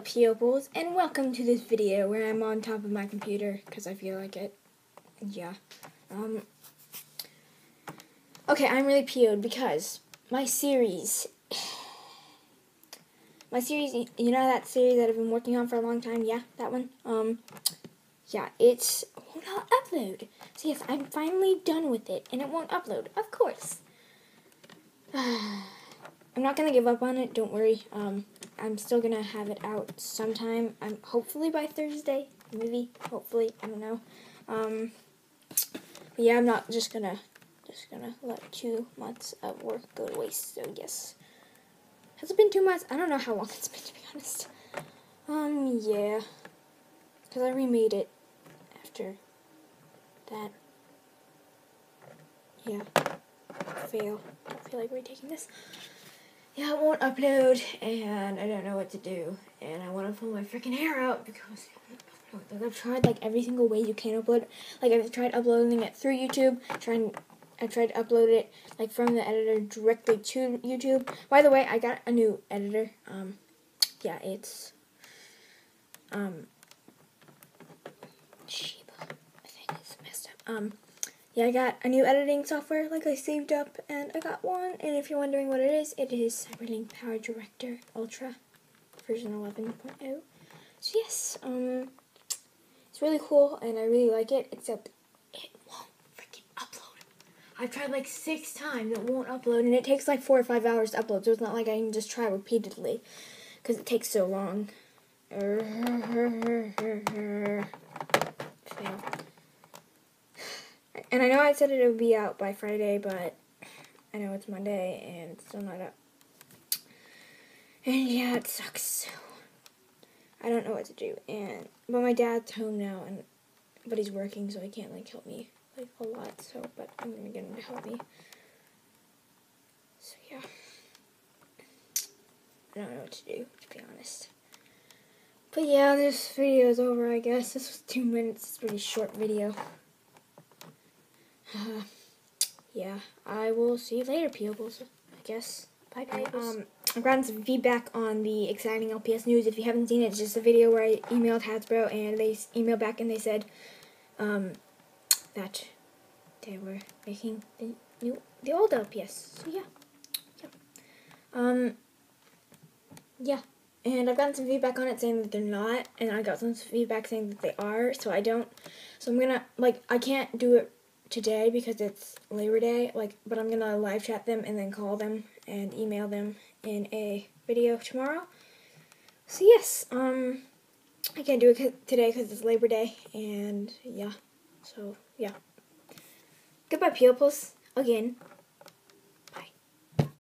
Peoples, and welcome to this video where I'm on top of my computer because I feel like it. Yeah. Um. Okay, I'm really PO'd because my series, my series, you know that series that I've been working on for a long time? Yeah, that one. Um. Yeah, it's not upload. So yes, I'm finally done with it, and it won't upload. Of course. I'm not gonna give up on it. Don't worry. Um. I'm still gonna have it out sometime. I'm hopefully by Thursday, maybe. Hopefully, I don't know. Um, yeah, I'm not just gonna just gonna let two months of work go to waste. So yes, has it been two months? I don't know how long it's been to be honest. Um, yeah, because I remade it after that. Yeah, fail. Don't feel like retaking this yeah, it won't upload, and I don't know what to do, and I want to pull my freaking hair out because like I've tried like every single way you can upload. Like I've tried uploading it through YouTube, trying I tried to upload it like from the editor directly to YouTube. By the way, I got a new editor. Um, yeah, it's um, sheep. I think it's messed up. Um yeah, I got a new editing software like I saved up and I got one and if you're wondering what it is, it is Cyberlink Power Director Ultra version 11.0. So yes, um it's really cool and I really like it except it won't freaking upload. I've tried like six times, it won't upload and it takes like four or five hours to upload so it's not like I can just try repeatedly because it takes so long. Fail. And I know I said it would be out by Friday, but I know it's Monday and it's still not up. And yeah, it sucks. I don't know what to do. And but my dad's home now, and but he's working, so he can't like help me like a lot. So, but I'm gonna get him to help me. So yeah, I don't know what to do to be honest. But yeah, this video is over. I guess this was two minutes. It's a pretty short video. Uh, yeah, I will see you later, Peoples. I guess. Bye, Peoples. Um, I've gotten some feedback on the exciting LPS news. If you haven't seen it, it's just a video where I emailed Hasbro and they emailed back and they said um, that they were making the new, the old LPS. So yeah, yeah. Um, yeah. And I've gotten some feedback on it saying that they're not, and I got some feedback saying that they are. So I don't. So I'm gonna like I can't do it today because it's Labor Day, like, but I'm gonna live chat them and then call them and email them in a video tomorrow. So yes, um, I can't do it today because it's Labor Day, and yeah, so yeah. Goodbye, pupils, again.